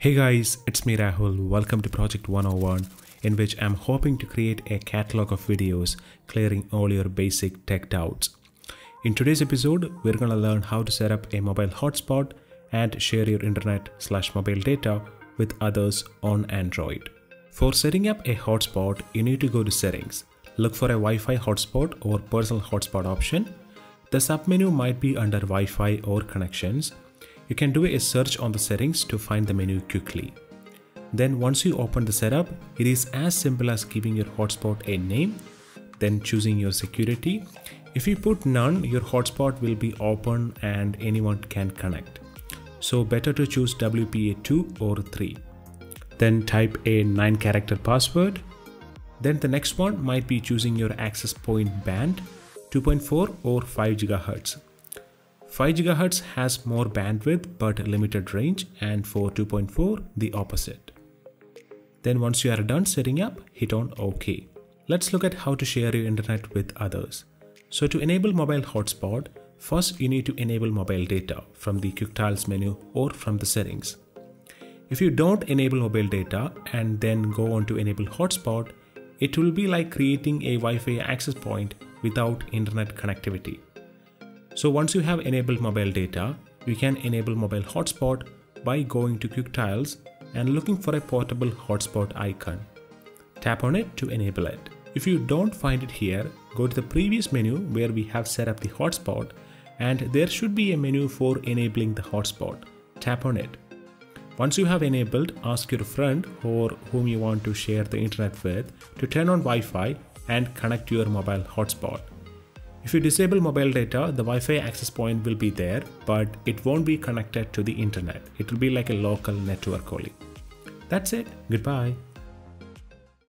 Hey guys, it's me Rahul. Welcome to Project 101, in which I'm hoping to create a catalog of videos clearing all your basic tech doubts. In today's episode, we're to learn how to set up a mobile hotspot and share your internet slash mobile data with others on Android. For setting up a hotspot, you need to go to settings. Look for a Wi-Fi hotspot or personal hotspot option. The submenu might be under Wi-Fi or connections you can do a search on the settings to find the menu quickly. Then once you open the setup, it is as simple as giving your hotspot a name, then choosing your security. If you put none, your hotspot will be open and anyone can connect. So better to choose WPA2 or 3. Then type a 9 character password. Then the next one might be choosing your access point band 2.4 or 5 GHz. 5 GHz has more bandwidth but limited range and for 2.4 the opposite. Then once you are done setting up, hit on OK. Let's look at how to share your internet with others. So to enable mobile hotspot, first you need to enable mobile data from the quick tiles menu or from the settings. If you don't enable mobile data and then go on to enable hotspot, it will be like creating a Wi-Fi access point without internet connectivity. So once you have enabled mobile data, you can enable mobile hotspot by going to Quick Tiles and looking for a portable hotspot icon. Tap on it to enable it. If you don't find it here, go to the previous menu where we have set up the hotspot and there should be a menu for enabling the hotspot. Tap on it. Once you have enabled, ask your friend or whom you want to share the internet with to turn on Wi-Fi and connect to your mobile hotspot. If you disable mobile data, the Wi-Fi access point will be there, but it won't be connected to the internet. It will be like a local network only. That's it. Goodbye.